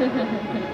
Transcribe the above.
呵呵呵呵。